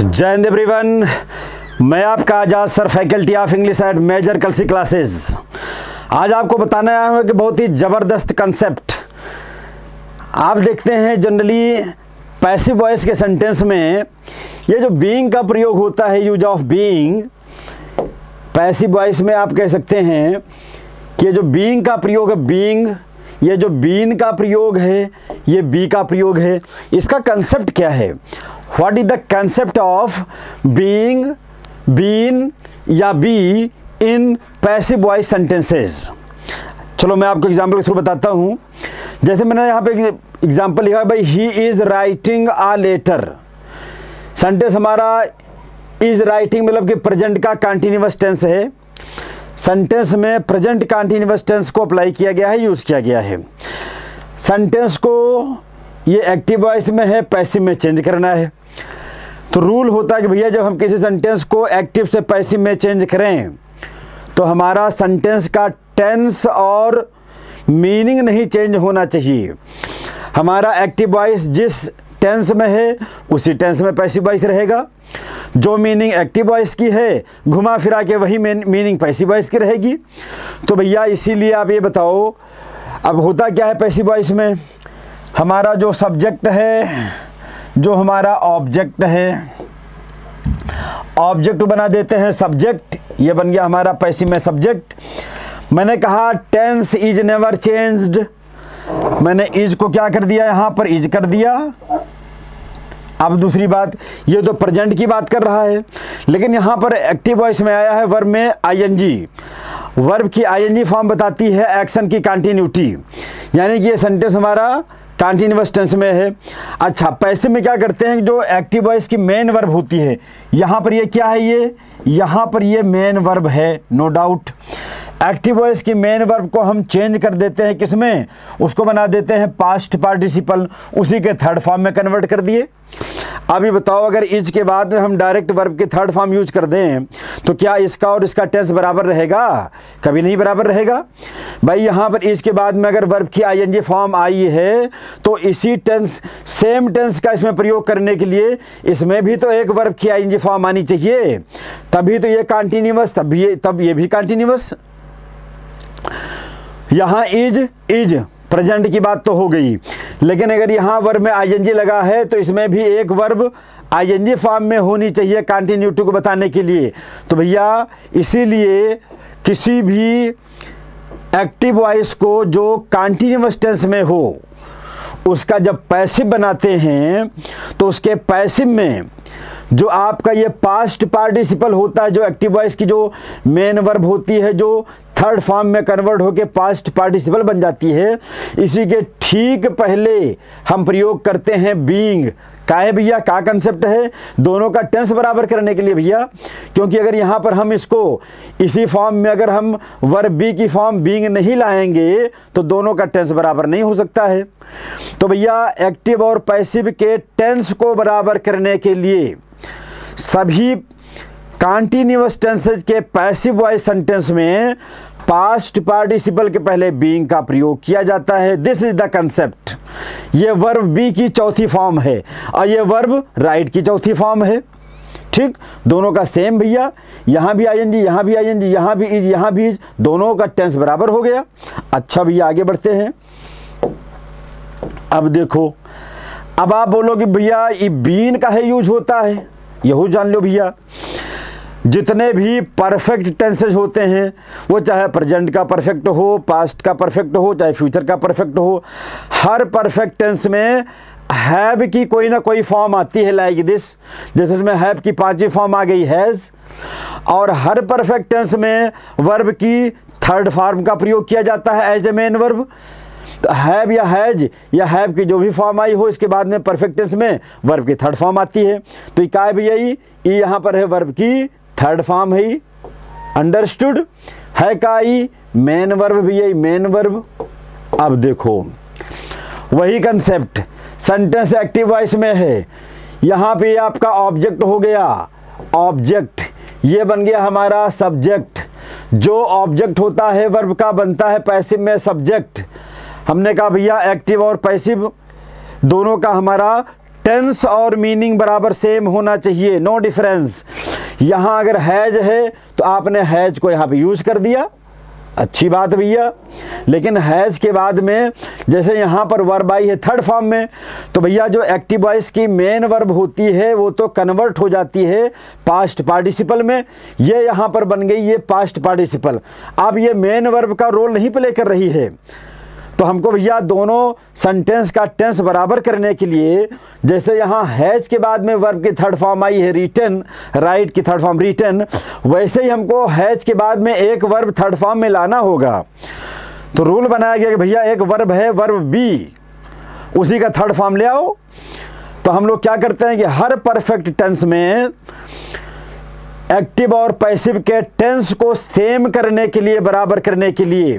जय हिंद एवरीवन मैं आपका Azad sir faculty of English at major Kalsi classes आज आपको बताने आया हूँ कि बहुत ही ज़बरदस्त कंसेप्ट आप देखते हैं जनरली पैसिव वॉइस के सेंटेंस में ये जो बीइंग का प्रयोग होता है use of being passive voice में आप कह सकते हैं कि ये जो बीइंग का प्रयोग है बीइंग ये जो बीन का प्रयोग है, ये बी का प्रयोग है। इसका कंसेप्ट क्या है? What is the concept of being been या be in passive voice sentences चलो मैं आपको एग्ज़ाम्पल के थ्रू बताता हूँ। जैसे मैंने यहाँ पे एग्ज़ाम्पल लिखा है, भाई he is writing a letter sentence हमारा इज़ राइटिंग मतलब कि प्रेजेंट का कंटिन्यूस टेंस है। सेंटेंस में प्रेजेंट कंटिन्यूस टेंस को अप्लाई किया गया है यूज़ किया गया है। सेंटेंस को ये एक्टिव वॉइस में है पैसिव में चेंज करना है। तो रूल होता है कि भैया जब हम किसी सेंटेंस को एक्टिव से पैसिव में चेंज करें तो हमारा सेंटेंस का टेंस और मीनिंग नहीं चेंज होना चाहिए। हमारा एक्टिव वॉइस जिस टेंस में है, उसी टेंस में पैसिव वॉइस रहेगा। जो मीनिंग एक्टिव वॉइस की है, घुमा फिरा के वही मीनिंग पैसिव वॉइस की रहेगी। तो भैया इसीलिए आप ये बताओ, अब होता क्या है पैसिव वॉइस में? हमारा जो सब्जेक्ट है जो हमारा ऑब्जेक्ट है। ऑब्जेक्ट बना देते हैं सब्जेक्ट ये बन गया हमारा पैसिव में सब्जेक्ट मैंने कहा टेंस इज़ नेवर चेंज्ड मैंने इज़ को क्या कर दिया? यहाँ पर इज़ कर दिया। अब दूसरी बात, ये तो प्रेजेंट की बात कर रहा है। लेकिन यहाँ पर एक्टिव वॉइस में आया है वर्ब में आईएनजी वर्ब की आईएनजी फॉर्म बताती है एक्शन की कंटिन्यूटी यानी कि ये सेंटेंस हमारा कंटिन्यूस टेंस में है। अच्छा पैसे में क्या करते हैं जो एक्टिव वॉइस की मेन वर्ब होती है? यहाँ पर ये क्या है ये? यहाँ पर ये मेन वर्ब है, नो डाउट। एक्टिव वॉइस की मेन वर्ब को हम चेंज कर देते हैं किसमें? उसको बना देते हैं पास्ट पार्टिसिपल उसी के थर्ड फॉर्म में कन्वर्ट कर दिए। अभी बताओ, अगर इज़ के बाद में हम डायरेक्ट वर्ब के थर्ड फॉर्म यूज़ कर दें तो क्या इसका और इसका टेंस बराबर रहेगा? कभी नहीं बराबर रहेगा। भाई, यहाँ पर इज़ के बाद में अगर वर्ब की आईएनजी फॉर्म आई है तो इसी टेंस सेम टेंस का इसमें प्रयोग करने के लिए इसमें भी तो एक वर्ब की आईएनजी फॉर्म आनी चाहिए। तभी तो ये कंटिन्यूस तब ये तब ये भी कंटिन्यूस यहाँ इज़ इज़ प्रेजेंट की बात तो हो गई। लेकिन अगर यहाँ वर्ब में आईएनजी लगा है तो इसमें भी एक वर्ब आईएनजी फॉर्म में होनी चाहिए कंटिन्यूटी को बताने के लिए। तो भैया, इसीलिए किसी भी एक्टिव वॉइस को जो कंटिन्यूस टेंस में हो उसका जब पैसिव बनाते हैं तो उसके पैसिव में जो आपका ये पास्ट पार्टिसिपल होता है, जो एक्टिव वॉइस की जो मेन वर्ब होती है, जो थर्ड फॉर्म में कन्वर्ट होकर पास्ट पार्टिसिपल बन जाती है, इसी के ठीक पहले हम प्रयोग करते हैं बीइंग का है भैया? का कंसेप्ट है? दोनों का टेंस बराबर करने के लिए भैया, क्योंकि अगर यहाँ पर हम इसको इसी फॉर्म में अगर हम वर्ब बी की फॉर्म बीइंग नहीं लाएँगे तो दोनों का टेंस बराबर नहीं हो सकता है। तो भैया एक्टिव और पैसिव के टेंस को बराबर करने के लिए सभी कॉन्टीन्यूस टेंसेज के पैसिव वॉइस सेंटेंस में पास्ट पार्टिसिपल के पहले बीइंग का प्रयोग किया जाता है। दिस इज़ द कंसेप्ट ये वर्ब बी की चौथी फॉर्म है। और ये वर्ब राइट की चौथी फॉर्म है। ठीक? दोनों का सेम भैया। यहाँ भी आई एन जी यहाँ भी आई एन जी यहाँ भी इज़ यहाँ भी इज़ दोनों का टेंस बराबर हो गया। अच्छा भैया, आगे बढ़ते हैं। अब देखो। अब आप बोलोगे, भैया, ये बीन का है यूज़ होता है। यहू जान लो भैया। जितने भी परफेक्ट टेंसेज होते हैं, वो चाहे प्रेजेंट का परफेक्ट हो पास्ट का परफेक्ट हो, चाहे फ्यूचर का परफेक्ट हो, हर परफेक्ट टेंस में हैव की कोई ना कोई फॉर्म आती है लाइक दिस जैसे इसमें हैव की पांचवी फॉर्म आ गई हैज़ और हर परफेक्ट टेंस में वर्ब की थर्ड फॉर्म का प्रयोग किया जाता है एज ए मेन वर्ब तो हैव या हैज़ या हैव की जो भी फॉर्म आई हो, इसके बाद में परफेक्ट टेंस में वर्ब की थर्ड फॉर्म आती है. तो ये काय भैया ये यहाँ पर है वर्ब की थर्ड फॉर्म है अंडरस्टूड है का ई मेन वर्ब भी है मेन वर्ब अब देखो। वही कंसेप्ट सेंटेंस एक्टिव वॉइस में है। यहाँ पे आपका ऑब्जेक्ट हो गया। ऑब्जेक्ट ये बन गया हमारा सब्जेक्ट जो ऑब्जेक्ट होता है वर्ब का बनता है पैसिव में सब्जेक्ट हमने कहा भैया एक्टिव और पैसिव दोनों का हमारा टेंस और मीनिंग बराबर सेम होना चाहिए, नो डिफरेंस। यहाँ अगर हैज़ है तो आपने हैज़ को यहाँ पे यूज़ कर दिया। अच्छी बात भैया। लेकिन हैज़ के बाद में, जैसे यहाँ पर वर्ब आई है थर्ड फॉर्म में तो भैया जो एक्टिव वॉइस की मेन वर्ब होती है, वो तो कन्वर्ट हो जाती है पास्ट पार्टिसिपल में। ये यहाँ पर बन गई, ये पास्ट पार्टिसिपल अब ये मेन वर्ब का रोल नहीं प्ले कर रही है। तो हमको भैया दोनों सेंटेंस का टेंस बराबर करने के लिए, जैसे यहाँ हैज़ के बाद में वर्ब की थर्ड फॉर्म आई है रिटर्न राइट की थर्ड फॉर्म रिटर्न वैसे ही हमको हैज़ के बाद में एक वर्ब थर्ड फॉर्म में लाना होगा। तो रूल बनाया गया कि भैया एक वर्ब है वर्ब बी उसी का थर्ड फॉर्म ले आओ। तो हम लोग क्या करते हैं कि हर परफेक्ट टेंस में एक्टिव और पैसिव के टेंस को सेम करने के लिए, बराबर करने के लिए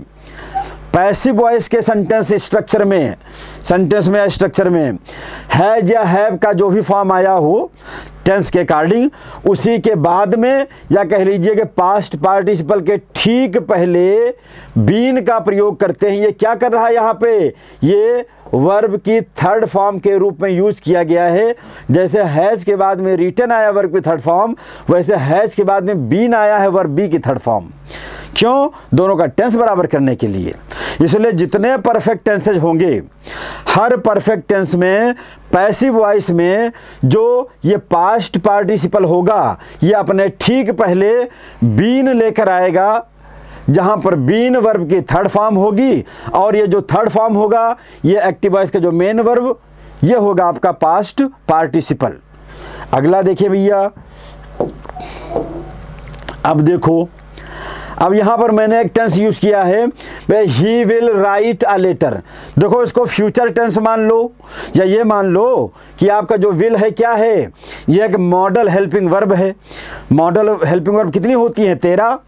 पैसिव वॉइस के सेंटेंस स्ट्रक्चर में सेंटेंस में स्ट्रक्चर में, हैज़ या हैव का जो भी फॉर्म आया हो टेंस के अकॉर्डिंग उसी के बाद में, या कह लीजिए कि पास्ट पार्टिसिपल के ठीक पहले बीन का प्रयोग करते हैं, ये क्या कर रहा है यहाँ पे? ये वर्ब की थर्ड फॉर्म के रूप में यूज़ किया गया है। जैसे हैज़ के बाद में रिटर्न आया वर्ब की थर्ड फॉर्म वैसे हैज़ के बाद में बीन आया है वर्ब बी की थर्ड फॉर्म क्यों? दोनों का टेंस बराबर करने के लिए। इसलिए जितने परफेक्ट टेंसेज होंगे, हर परफेक्ट टेंस में पैसिव वॉइस में, जो ये पास्ट पार्टिसिपल होगा, ये अपने ठीक पहले बीन लेकर आएगा जहाँ पर बीन वर्ब की थर्ड फॉर्म होगी और ये जो थर्ड फॉर्म होगा, ये एक्टिव वॉइस का जो मेन वर्ब, ये होगा आपका पास्ट पार्टिसिपल। अगला देखिए भैया। अब देखो। अब यहाँ पर मैंने एक टेंस यूज़ किया है he will write a letter देखो, इसको फ्यूचर टेंस मान लो, या ये मान लो कि आपका जो विल है क्या है? ये एक मॉडल हेल्पिंग वर्ब है। मॉडल हेल्पिंग वर्ब कितनी होती है? तेरह।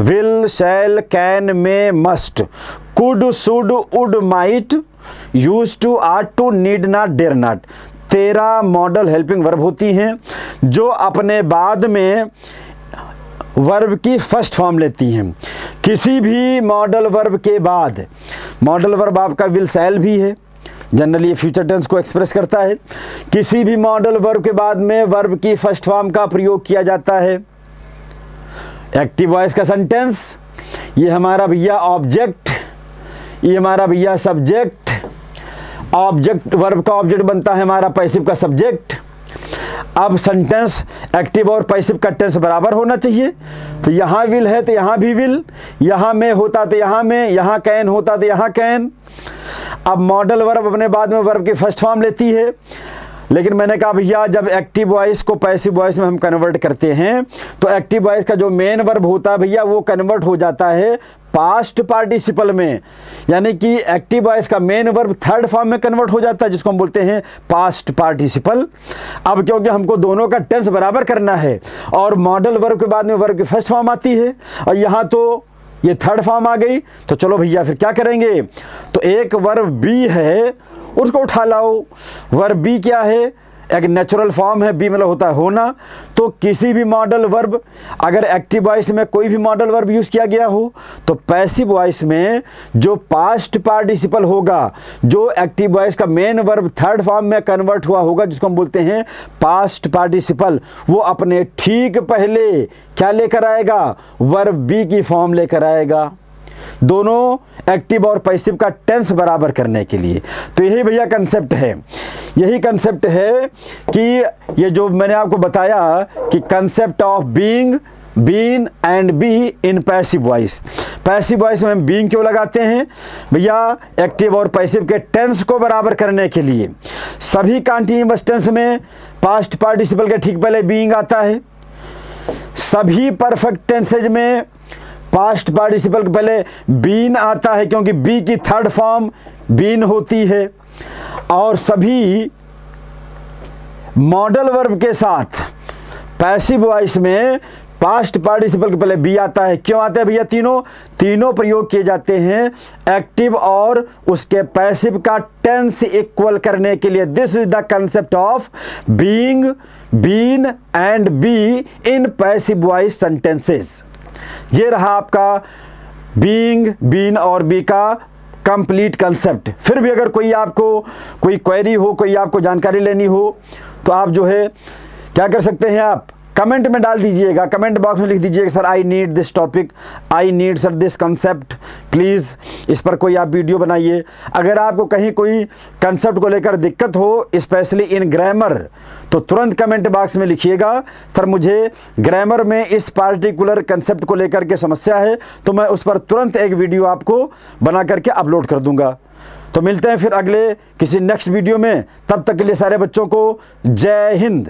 Will shall can may must. Could should would might. Used to ought to need not dare not. तेरह मॉडल हेल्पिंग वर्ब होती हैं, जो अपने बाद में वर्ब की फ़र्स्ट फॉर्म लेती हैं। किसी भी मॉडल वर्ब के बाद, मॉडल वर्ब आपका विल सेल भी है। जनरली फ्यूचर टेंस को एक्सप्रेस करता है। किसी भी मॉडल वर्ब के बाद में वर्ब की फ़र्स्ट फॉर्म का प्रयोग किया जाता है। एक्टिव वॉइस का सेंटेंस ये हमारा भैया ऑब्जेक्ट ये हमारा भैया सब्जेक्ट ऑब्जेक्ट वर्ब का ऑब्जेक्ट बनता है हमारा पैसिव का सब्जेक्ट अब सेंटेंस एक्टिव और पैसिव का टेंस बराबर होना चाहिए। तो यहाँ विल है तो यहाँ भी विल यहाँ में होता तो यहाँ में, यहाँ कैन होता तो यहाँ कैन अब मॉडल वर्ब अपने बाद में वर्ब की फ़र्स्ट फॉर्म लेती है। लेकिन मैंने कहा, भैया, जब एक्टिव वॉइस को पैसिव वॉइस में हम कन्वर्ट करते हैं तो एक्टिव वॉइस का जो मेन वर्ब होता है, भैया, वो कन्वर्ट हो जाता है पास्ट पार्टिसिपल में। यानी कि एक्टिव वॉइस का मेन वर्ब थर्ड फॉर्म में कन्वर्ट हो जाता है, जिसको हम बोलते हैं पास्ट पार्टिसिपल अब क्योंकि हमको दोनों का टेंस बराबर करना है, और मॉडल वर्ब के बाद में वर्ब की फ़र्स्ट फॉर्म आती है, और यहाँ तो ये थर्ड फॉर्म आ गई। तो चलो, भैया, फिर क्या करेंगे? तो एक वर्ब बी है उसको उठा लाओ। वर्ब बी क्या है? एक नेचुरल फॉर्म है, बी मतलब होता है होना। तो किसी भी मॉडल वर्ब अगर एक्टिव वॉइस में कोई भी मॉडल वर्ब यूज़ किया गया हो तो पैसिव वॉइस में जो पास्ट पार्टिसिपल होगा, जो एक्टिव वॉइस का मेन वर्ब थर्ड फॉर्म में कन्वर्ट हुआ होगा, जिसको हम बोलते हैं पास्ट पार्टिसिपल वो अपने ठीक पहले क्या लेकर आएगा? वर्ब बी की फॉर्म लेकर आएगा। दोनों एक्टिव और पैसिव का टेंस बराबर करने के लिए। तो यही भैया कंसेप्ट है। यही कंसेप्ट है कि ये जो मैंने आपको बताया कि concept of being been and be in passive voice passive voice में हम बीइंग क्यों लगाते हैं? भैया एक्टिव और पैसिव के टेंस को बराबर करने के लिए। सभी कॉन्टिन्यूस टेंस में पास्ट पार्टिसिपल के ठीक पहले बीइंग आता है। सभी परफेक्ट टेंसेज में पास्ट पार्टिसिपल के पहले बीन आता है क्योंकि बी की थर्ड फॉर्म बीन होती है। और सभी मॉडल वर्ब के साथ पैसिव वॉइस में पास्ट पार्टिसिपल के पहले बी आता है। क्यों आते हैं भैया? तीनों तीनों प्रयोग किए जाते हैं एक्टिव और उसके पैसिव का टेंस इक्वल करने के लिए। This is the concept of being been and be in passive voice sentences ये रहा आपका बींग बीन और बी का कंप्लीट कंसेप्ट फिर भी अगर कोई आपको कोई क्वेरी हो, कोई आपको जानकारी लेनी हो तो आप जो है, क्या कर सकते हैं आप? कमेंट में डाल दीजिएगा। कमेंट बॉक्स में लिख दीजिएगा, sir I need this topic I need sir this concept please इस पर कोई आप वीडियो बनाइए। अगर आपको कहीं कोई कंसेप्ट को लेकर दिक्कत हो स्पेशली इन ग्रामर तो तुरंत कमेंट बॉक्स में लिखिएगा, सर, मुझे ग्रामर में इस पार्टिकुलर कंसेप्ट को लेकर के समस्या है तो मैं उस पर तुरंत एक वीडियो आपको बना करके अपलोड कर दूँगा। तो मिलते हैं फिर अगले किसी नेक्स्ट वीडियो में। तब तक के लिए सारे बच्चों को जय हिंद।